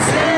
say